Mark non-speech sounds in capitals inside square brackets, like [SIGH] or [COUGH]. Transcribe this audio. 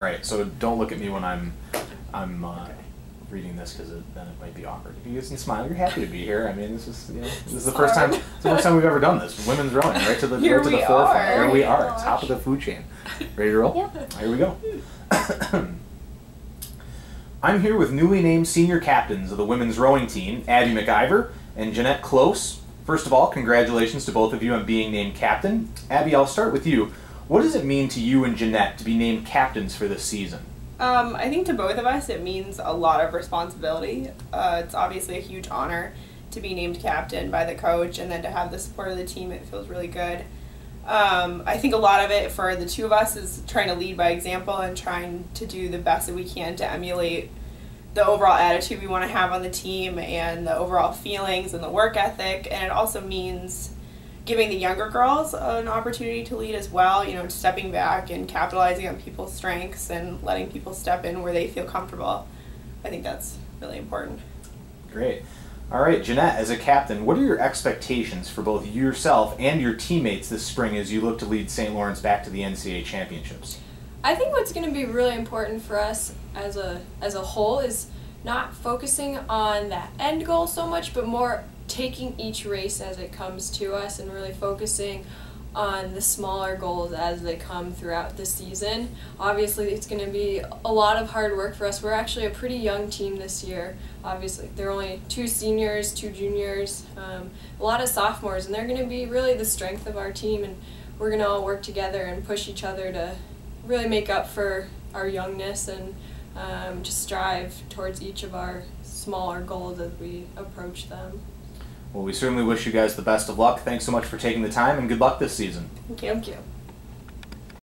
Right. So don't look at me when I'm I'm uh, reading this because then it might be awkward. If you can smile, you're happy to be here. I mean, this is you know this is the first time is the first time we've ever done this. Women's rowing, right to the [LAUGHS] Here right to the forefront. are. Here we are, Gosh. top of the food chain. Ready to roll? Yeah. Here we go. [CLEARS THROAT] I'm here with newly named senior captains of the women's rowing team, Abbie McIvor and Jenette Kloss. First of all, congratulations to both of you on being named captain. Abbie, I'll start with you. What does it mean to you and Jenette to be named captains for this season? Um, I think to both of us, it means a lot of responsibility. Uh, it's obviously a huge honor to be named captain by the coach, and then to have the support of the team. It feels really good. Um, I think a lot of it for the two of us is trying to lead by example and trying to do the best that we can to emulate the overall attitude we want to have on the team and the overall feelings and the work ethic. And it also means giving the younger girls an opportunity to lead as well, you know, stepping back and capitalizing on people's strengths and letting people step in where they feel comfortable. I think that's really important. Great. All right, Jenette, as a captain, what are your expectations for both yourself and your teammates this spring as you look to lead St. Lawrence back to the NCAA championships? I think what's going to be really important for us as a as a whole is not focusing on that end goal so much, but more taking each race as it comes to us and really focusing on the smaller goals as they come throughout the season. Obviously, it's going to be a lot of hard work for us. We're actually a pretty young team this year. Obviously, there are only two seniors, two juniors, um, a lot of sophomores, and they're going to be really the strength of our team. And we're going to all work together and push each other to really make up for our youngness and um, just strive towards each of our smaller goals as we approach them. Well, we certainly wish you guys the best of luck. Thanks so much for taking the time and good luck this season. Thank you. Thank you.